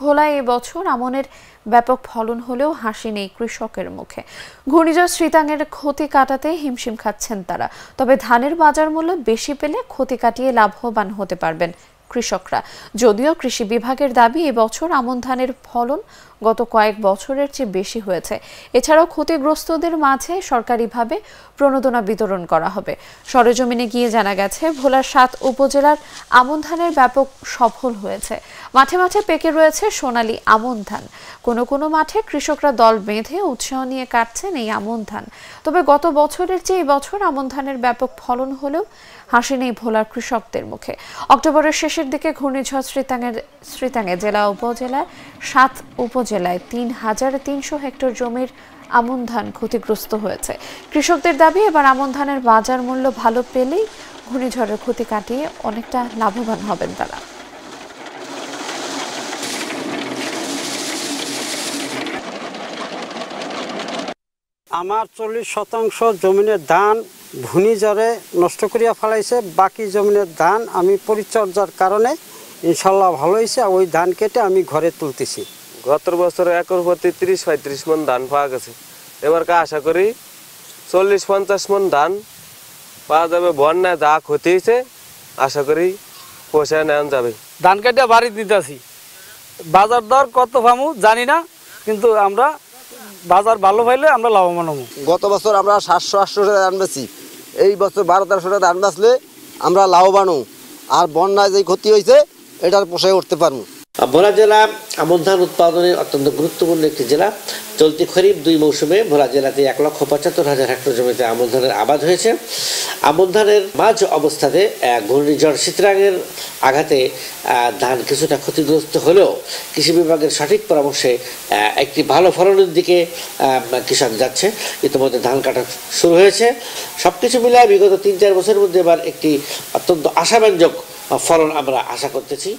ভোলায় এবছর আমনের ব্যাপক ফলন হলেও হাসি নেই কৃষকের মুখে। ঘূর্ণিঝড় শ্রীতাঙের ক্ষতি কাটাতে হিমশিম খাচ্ছেন তারা। তবে ধানের বাজার মূল্য বেশি পেলে ক্ষতি কাটিয়ে লাভবান হতে পারবেন কৃষকরা। যদিও কৃষি বিভাগের দাবি এবছর আমন ধানের ফলন গত কয়েক বছরের চেয়ে বেশি হয়েছে। এছাড়াও ক্ষতিগ্রস্তদের মাঝে সরকারিভাবে প্রণোদনা বিতরণ করা হবে। সরেজমিনে গিয়ে জানা গেছে, ভোলার সাত উপজেলার আমন ধানের ব্যাপক সফল হয়েছে। মাঠে মাঠে পেকে রয়েছে সোনালী আমন ধান। কোনো কোনো মাঠে কৃষকরা দল বেঁধে উৎসাহ নিয়ে কাটছেন এই আমন ধান। তবে গত বছরের চেয়ে বছর আমন ধানের ব্যাপক ফলন হলেও হাসি নেই ভোলার কৃষকদের মুখে। অক্টোবরের শেষের দিকে ঘূর্ণিঝড় শ্রীতাঙের শ্রীতাঙে জেলা উপজেলায় সাত উপজেলায় তিন হাজার তিনশো হেক্টর জমির আমন ধান ক্ষতিগ্রস্ত হয়েছে। কৃষকদের দাবি, এবার আমন ধানের বাজার মূল্য ভালো পেলেই ঘূর্ণিঝড়ের ক্ষতি কাটিয়ে অনেকটা লাভবান হবেন তারা। আমার চল্লিশ শতাংশ জমিনের ধান ঘূর্ণিঝড়ে নষ্ট করিয়া ফেলাইছে। বাকি জমিনের ধান আমি পরিচর্যার কারণে ইনশাল্লাহ ভালো হয়েছে ওই ধান কেটে আমি ঘরে তুলতেছি। গত বছর একর প্রতি তিরিশ পঁয়ত্রিশ মন ধান পাওয়া গেছে। এবারকে আশা করি চল্লিশ পঞ্চাশ মন ধান পাওয়া যাবে। বন্যায় যা ক্ষতি হয়েছে আশা করি পোষায় নেওয়া যাবে। ধান কেটে বাড়ি দিতেছি। বাজার দর কত পামু জানি না কিন্তু আমরা বাজার ভালো পাইলে আমরা লাভবান হব। গত বছর আমরা সাতশো আটশো টাকা ধান বেছি এই বছর বারো তেরোশো টাকা ধান বেচলে আমরা লাভবান। আর বন্যায় যে ক্ষতি হয়েছে এটার পোষায় উঠতে পারব। ভোলা জেলা আমন ধান উৎপাদনে অত্যন্ত গুরুত্বপূর্ণ একটি জেলা। চলতি খরিফ দুই মৌসুমে ভোলা জেলাতে এক লক্ষ পঁচাত্তর হাজার হেক্টর জমিতে আমন ধানের আবাদ হয়েছে। আমন ধানের মাঝ অবস্থাতে ঘূর্ণিঝড় শীতরাঙের আঘাতে ধান কিছুটা ক্ষতিগ্রস্ত হলেও কৃষি বিভাগের সঠিক পরামর্শে একটি ভালো ফলনের দিকে কৃষক যাচ্ছে। ইতিমধ্যে ধান কাটা শুরু হয়েছে। সব কিছু মিলিয়ে বিগত তিন চার বছরের মধ্যে এবার একটি অত্যন্ত আশাব্যঞ্জক ফলন আমরা আশা করতেছি।